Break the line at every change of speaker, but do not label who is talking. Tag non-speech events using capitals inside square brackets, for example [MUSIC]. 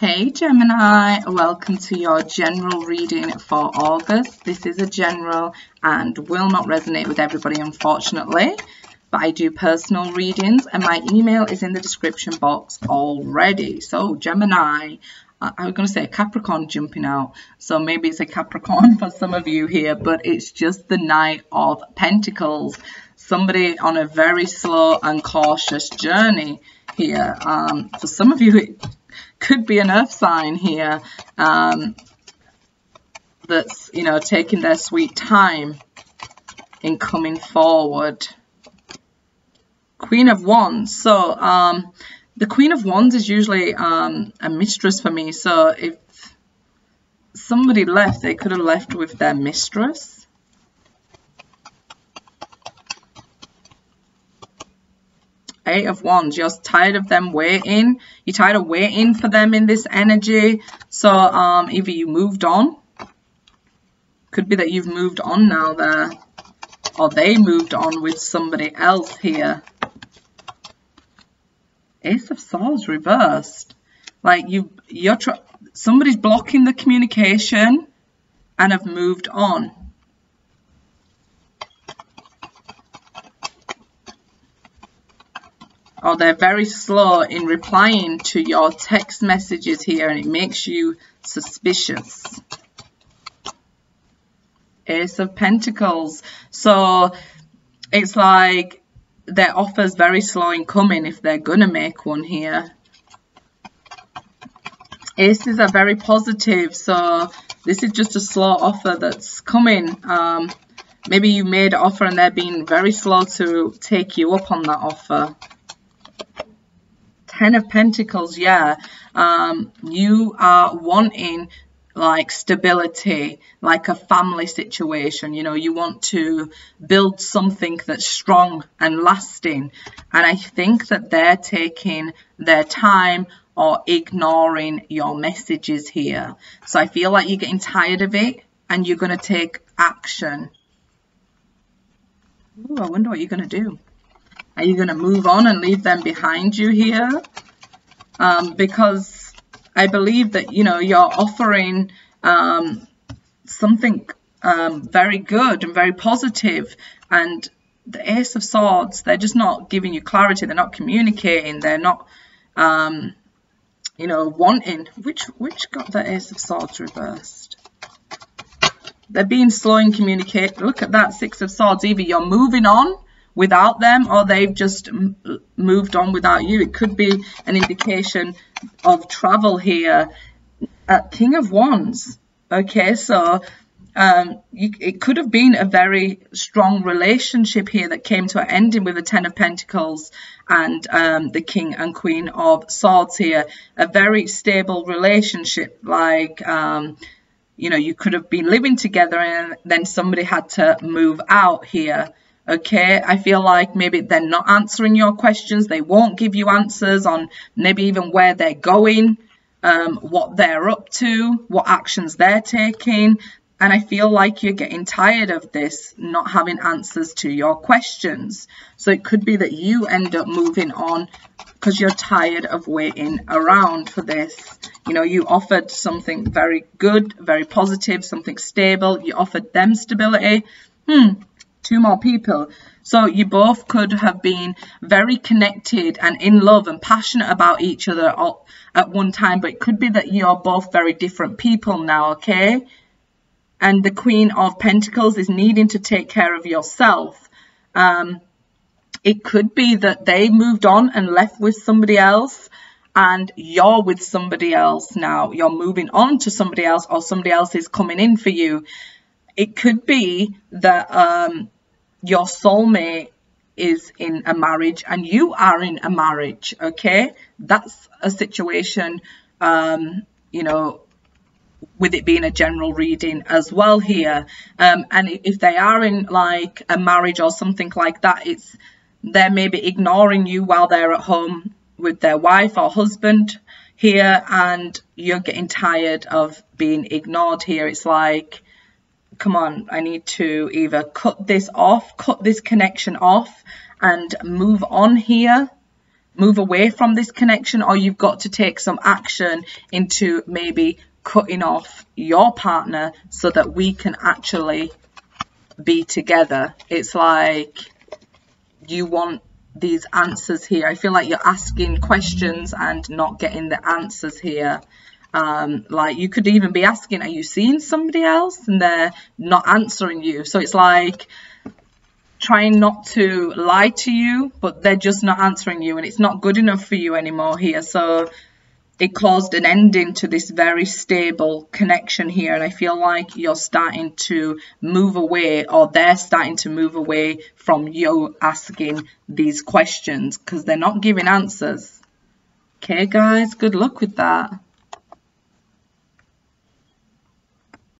Hey Gemini, welcome to your general reading for August. This is a general and will not resonate with everybody unfortunately, but I do personal readings and my email is in the description box already. So Gemini, I was going to say Capricorn jumping out, so maybe it's a Capricorn [LAUGHS] for some of you here, but it's just the Knight of Pentacles. Somebody on a very slow and cautious journey here. Um, for some of you, could be an earth sign here um, that's, you know, taking their sweet time in coming forward. Queen of Wands. So, um, the Queen of Wands is usually um, a mistress for me. So, if somebody left, they could have left with their mistress. Eight of Wands. You're tired of them waiting. You're tired of waiting for them in this energy. So um, either you moved on. Could be that you've moved on now there. Or they moved on with somebody else here. Ace of Swords reversed. Like you, you're somebody's blocking the communication and have moved on. Or they're very slow in replying to your text messages here and it makes you suspicious. Ace of Pentacles. So it's like their offer's very slow in coming if they're going to make one here. Aces are very positive, so this is just a slow offer that's coming. Um, maybe you made an offer and they're being very slow to take you up on that offer. Ten of Pentacles, yeah, um, you are wanting like stability, like a family situation. You know, you want to build something that's strong and lasting. And I think that they're taking their time or ignoring your messages here. So I feel like you're getting tired of it and you're going to take action. Ooh, I wonder what you're going to do. Are you going to move on and leave them behind you here? Um, because I believe that, you know, you're offering um, something um, very good and very positive and the Ace of Swords, they're just not giving you clarity. They're not communicating. They're not, um, you know, wanting. Which which got the Ace of Swords reversed? They're being slow in communicate. Look at that Six of Swords. Either you're moving on without them or they've just moved on without you. It could be an indication of travel here. King of Wands. Okay, so um, you, it could have been a very strong relationship here that came to an ending with the Ten of Pentacles and um, the King and Queen of Swords here. A very stable relationship, like, um, you know, you could have been living together and then somebody had to move out here okay i feel like maybe they're not answering your questions. They won't give you answers on maybe even where they're going um, what they're up to what actions they're taking. And i feel like you're getting tired of this not having answers to your questions. So it could be that you end up moving on because you're tired of waiting around for this. You know you offered something very good very positive something stable. You offered them stability. Hmm two more people. So you both could have been very connected and in love and passionate about each other at one time, but it could be that you're both very different people now, okay? And the Queen of Pentacles is needing to take care of yourself. Um, it could be that they moved on and left with somebody else and you're with somebody else now. You're moving on to somebody else or somebody else is coming in for you. It could be that um, your soulmate is in a marriage and you are in a marriage, okay? That's a situation, um, you know, with it being a general reading as well here. Um, and if they are in like a marriage or something like that, it's they're maybe ignoring you while they're at home with their wife or husband here and you're getting tired of being ignored here. It's like, come on, I need to either cut this off, cut this connection off and move on here. move away from this connection or you've got to take some action into maybe cutting off your partner so that we can actually be together. It's like you want these answers here. I feel like you're asking questions and not getting the answers here. Um, like you could even be asking, are you seeing somebody else? And they're not answering you. So it's like trying not to lie to you, but they're just not answering you and it's not good enough for you anymore here. So it caused an ending to this very stable connection here and I feel like you're starting to move away or they're starting to move away from you asking these questions because they're not giving answers. Okay guys, good luck with that.